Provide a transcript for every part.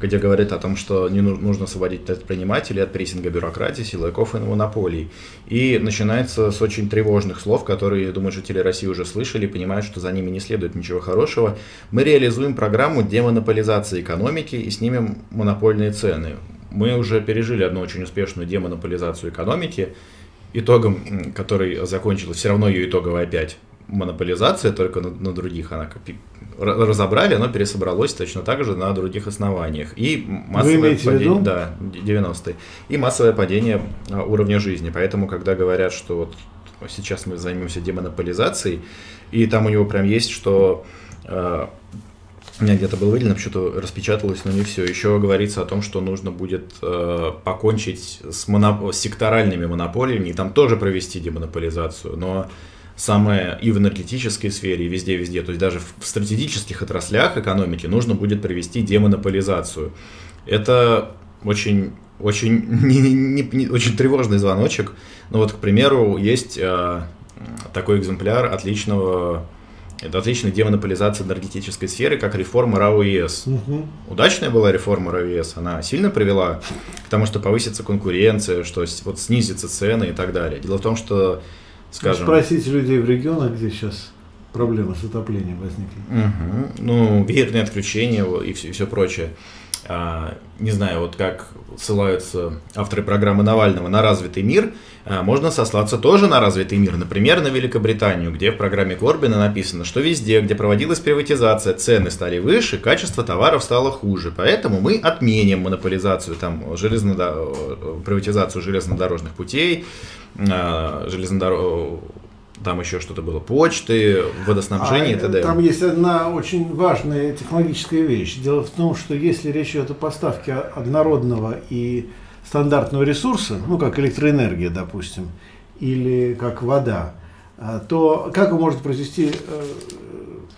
где говорит о том, что не нужно освободить предпринимателей от прессинга бюрократии, силовиков и монополий. И начинается с очень тревожных слов, которые, я думаю, жители России уже слышали и понимают, что за ними не следует ничего хорошего. Мы реализуем программу демонополизации экономики и снимем монопольные цены. Мы уже пережили одну очень успешную демонополизацию экономики, итогом которой закончилась все равно ее итоговая опять монополизация, только на, на других она разобрали, оно пересобралось точно так же на других основаниях. И массовое падение, да, 90-е. И массовое падение а, уровня жизни. Поэтому, когда говорят, что вот сейчас мы займемся демонополизацией, и там у него прям есть, что э, у меня где-то было выделено, почему-то распечаталось, но не все. Еще говорится о том, что нужно будет э, покончить с, моноп... с секторальными монополиями и там тоже провести демонополизацию. Но самое и в энергетической сфере, и везде-везде, то есть даже в стратегических отраслях экономики нужно будет провести демонополизацию. Это очень, очень, не, не, не, очень тревожный звоночек. Ну вот, к примеру, есть э, такой экземпляр отличного это отличная демонополизация энергетической сферы, как реформа РАО ЕС. Угу. Удачная была реформа РАО ЕС, она сильно привела к тому, что повысится конкуренция, что вот снизится цены и так далее. Дело в том, что скажем... Спросите людей в регионах, где сейчас проблемы с отоплением возникли. Угу. Ну, ветерные отключения и все, и все прочее. А, не знаю, вот как ссылаются авторы программы Навального на развитый мир, а, можно сослаться тоже на развитый мир, например, на Великобританию, где в программе Корбина написано, что везде, где проводилась приватизация, цены стали выше, качество товаров стало хуже, поэтому мы отменим монополизацию, там, железнодо... приватизацию железнодорожных путей, а, железнодор там еще что-то было, почты, водоснабжение а, и т.д. Там есть одна очень важная технологическая вещь. Дело в том, что если речь идет о поставке однородного и стандартного ресурса, ну как электроэнергия, допустим, или как вода, то как вы можете произвести э,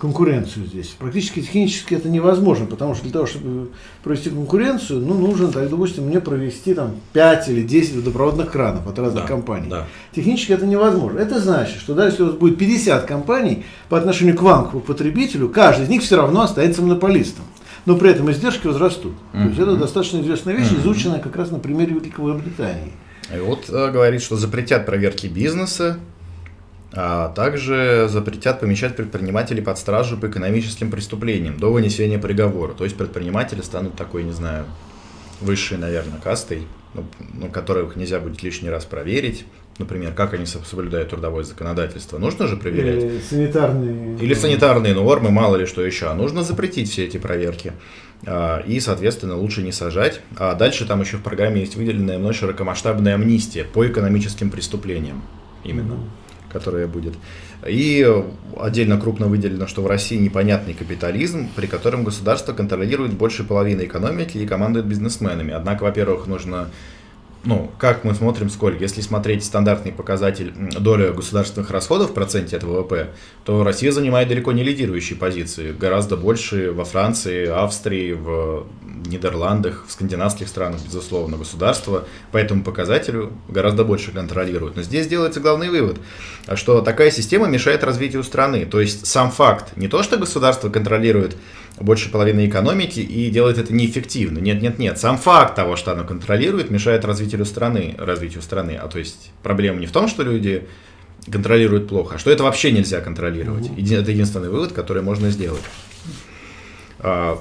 конкуренцию здесь. Практически технически это невозможно, потому что для того, чтобы провести конкуренцию, ну, нужно, так, допустим, мне провести там 5 или 10 водопроводных кранов от разных да, компаний. Да. Технически это невозможно. Это значит, что даже если у вас будет 50 компаний по отношению к вам, к потребителю, каждый из них все равно останется монополистом. Но при этом издержки возрастут. Mm-hmm. То есть это достаточно известная вещь, mm-hmm. изученная как раз на примере Великобритании. И вот э, говорит, что запретят проверки бизнеса, а также запретят помещать предпринимателей под стражу по экономическим преступлениям до вынесения приговора. То есть предприниматели станут такой, не знаю, высшей, наверное, кастой, ну, которых нельзя будет лишний раз проверить. Например, как они соблюдают трудовое законодательство. Нужно же проверять. Или санитарные. Или санитарные нормы, мало ли что еще. А нужно запретить все эти проверки. А, и, соответственно, лучше не сажать. А дальше там еще в программе есть выделенная мной широкомасштабная амнистия по экономическим преступлениям. Именно. Mm-hmm которая будет. И отдельно крупно выделено, что в России непонятный капитализм, при котором государство контролирует больше половины экономики и командует бизнесменами. Однако, во-первых, нужно ну, как мы смотрим, сколько? Если смотреть стандартный показатель доля государственных расходов в проценте от ВВП, то Россия занимает далеко не лидирующие позиции. Гораздо больше во Франции, Австрии, в Нидерландах, в скандинавских странах, безусловно, государство по этому показателю гораздо больше контролирует. Но здесь делается главный вывод, что такая система мешает развитию страны. То есть сам факт, не то, что государство контролирует больше половины экономики и делает это неэффективно. Нет, нет, нет. Сам факт того, что оно контролирует, мешает развитию страны, развитию страны. А то есть проблема не в том, что люди контролируют плохо, а что это вообще нельзя контролировать. Mm-hmm. Это единственный вывод, который можно сделать. А,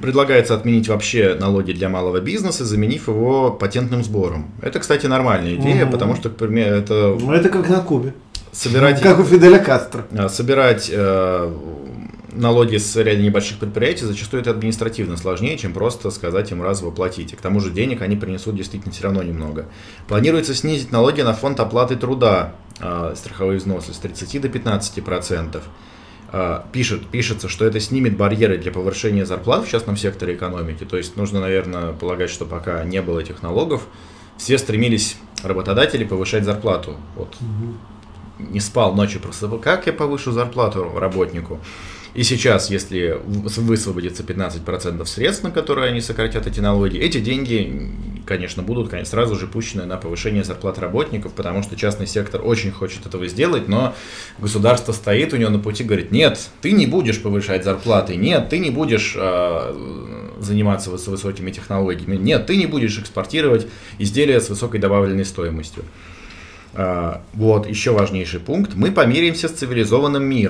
предлагается отменить вообще налоги для малого бизнеса, заменив его патентным сбором. Это, кстати, нормальная идея, угу. потому что, к примеру, это... Ну, это как на Кубе. Собирать... Как у Фиделя Кастро. А, собирать э, налоги с ряда небольших предприятий зачастую это административно сложнее, чем просто сказать им разово платите. К тому же денег они принесут действительно все равно немного. Планируется снизить налоги на фонд оплаты труда, э, страховые взносы с 30 до 15 процентов. Э, пишет, пишется, что это снимет барьеры для повышения зарплат в частном секторе экономики. То есть нужно, наверное, полагать, что пока не было этих налогов, все стремились работодатели повышать зарплату. Вот. Угу. Не спал ночью просто, как я повышу зарплату работнику? И сейчас, если высвободится 15% средств, на которые они сократят эти налоги, эти деньги, конечно, будут конечно, сразу же пущены на повышение зарплат работников, потому что частный сектор очень хочет этого сделать, но государство стоит у него на пути, говорит, нет, ты не будешь повышать зарплаты, нет, ты не будешь э, заниматься с высокими технологиями. Нет, ты не будешь экспортировать изделия с высокой добавленной стоимостью. А, вот, еще важнейший пункт. Мы помиримся с цивилизованным миром.